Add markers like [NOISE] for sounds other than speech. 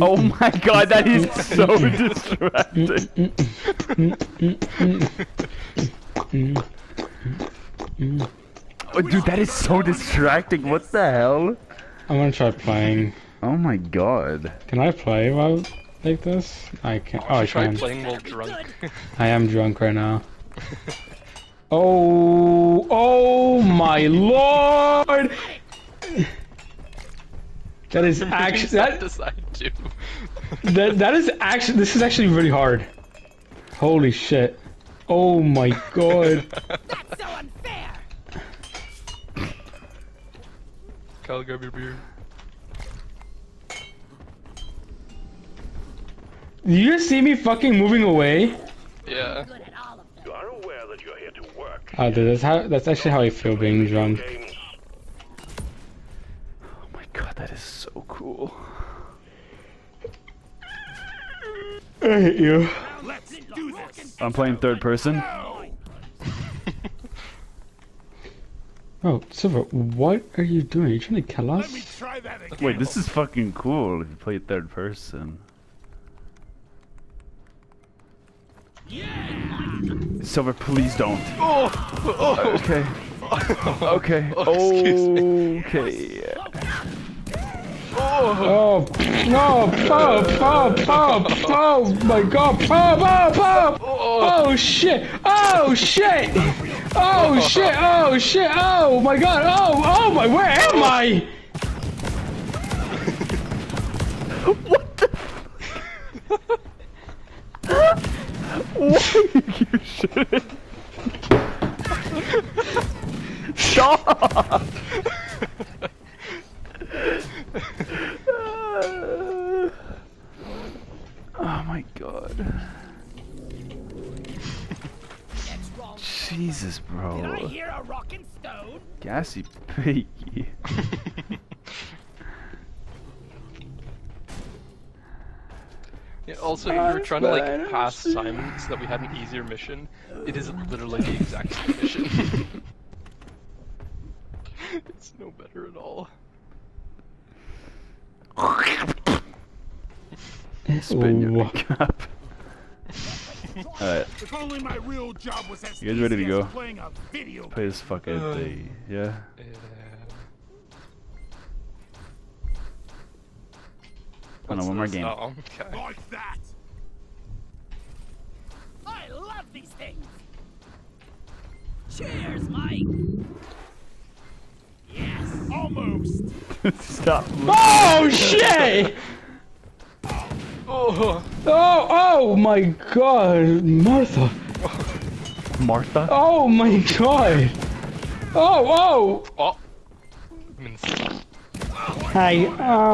Oh my god, that is so distracting. Oh, dude, that is so distracting. What the hell? I'm gonna try playing. Oh my god. Can I play while like this? I can. Oh, I Try can. playing while drunk. I am drunk right now. [LAUGHS] Oh, oh my lord! That is [LAUGHS] actually side that, to side [LAUGHS] that that is actually this is actually really hard. Holy shit! Oh my god! [LAUGHS] That's so unfair! Kyle, grab your beer. Did you just see me fucking moving away? Yeah. Good at all of them. You are aware that you're here to work. Oh, dude, that's how that's actually how I feel being drunk. Cool. I hate you. Let's do this. I'm playing third person. [LAUGHS] Oh, Silver, what are you doing? Are you trying to kill us? Try that again. Wait, this is fucking cool if you play third person. Silver, please don't. Oh, oh. okay. [LAUGHS] Okay. Oh, excuse me. Okay. Oh no! Pop! Pop! Pop! Oh my God! Pop! Pop! Pop! Oh shit! Oh shit! Oh shit! Oh shit! Oh my God! Oh! Oh my! Where am I? what the? Why you should. Stop. oh my god. What's wrong? Jesus, Did I bro. hear a rockin' stone? Gassy piggy. [LAUGHS] Yeah, also, you were trying to like pass Simon so that we had an easier mission. It is literally the exact same mission. [LAUGHS] it's no better at all. [LAUGHS] Spit in your Ooh. cap. [LAUGHS] Alright, If only my real job was as You guys ready to go? playing a video play this fucking Uh. thing. Yeah? Yeah. Oh no, What's one more game. Oh, okay. like that. I love these things! Cheers, Mike! Yes! Almost. [LAUGHS] Stop. Oh shit! [LAUGHS] Oh, Oh! Oh my God! Martha! Martha? Oh my God! Oh! Oh! oh. Hi. Oh.